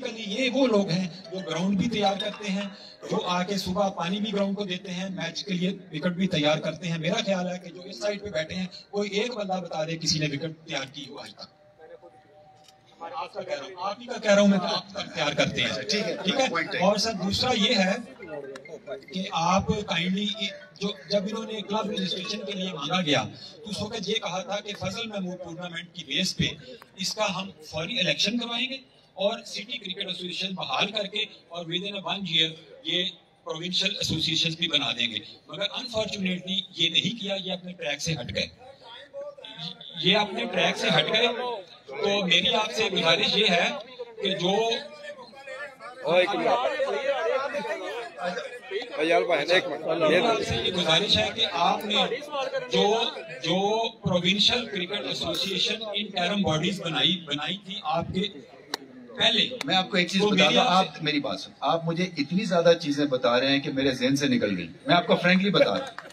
Basically ये वो लोग हैं जो ग्राउंड भी तैयार करते हैं जो आके सुबह पानी भी ग्राउंड को देते हैं मैच के लिए विकेट भी तैयार करते हैं। मेरा ख्याल है कि जो इस साइड पे बैठे हैं कोई एक बंदा बता दे किसी ने विकेट तैयार की हो आज तक। आपका कह रहा हूँ आप ही का कह रहा हूँ मैं तो आप तक तैयार करते हैं। ठीक है, ठीक है? है। और सर दूसरा ये है कि आप काइंडली जो जब इन्होंने क्लब रजिस्ट्रेशन के लिए मांगा गया तो उस वक्त ये कहा था कि फजल महमूद टूर्नामेंट की बेस पे इसका हम फौरी इलेक्शन करवाएँगे। और सिटी क्रिकेट एसोसिएशन बहाल करके और विद इन वन ईयर ये प्रोविंशियल एसोसिएशन भी बना देंगे। मगर अनफॉर्चुनेटली ये नहीं किया ये अपने ट्रैक से हट गए। ये अपने ट्रैक से हट गए। तो मेरी आपसे गुजारिश ये है कि जो ये गुजारिश है कि आपने जो जो provincial cricket association interim bodies बनाई बनाई थी आपके पहले मैं आपको एक चीज़ बता दूँ आप मेरी बात सुन। आप मुझे इतनी ज़्यादा चीज़ें बता रहे हैं कि मेरे जहन से निकल गई। मैं आपको फ्रेंकली बता रहा हूँ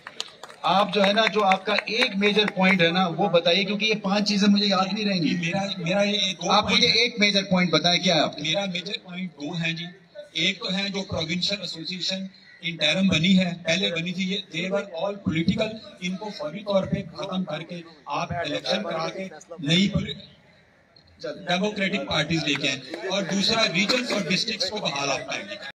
आप जो है ना जो आपका एक मेजर पॉइंट है ना वो बताइए क्योंकि ये पाँच चीज़ें मुझे याद नहीं रहेंगी मेरा मेरा ये दो आप मुझे एक मेजर पॉइंट बताएँ क्या है आपका? मेरा मेजर पॉइंट दो हैं जी। एक तो है जो प्रोविंशियल एसोसिएशन इंटरम बनी है। पहले बनी थी ये। देवर ऑल पॉलिटिकल इनको फौरी तौर पे खत्म करके आप इलेक्शन करा के नई डेमोक्रेटिक पार्टीज़ लेके आए और दूसरा रीजन और डिस्ट्रिक्ट को बहाल आप करेंगे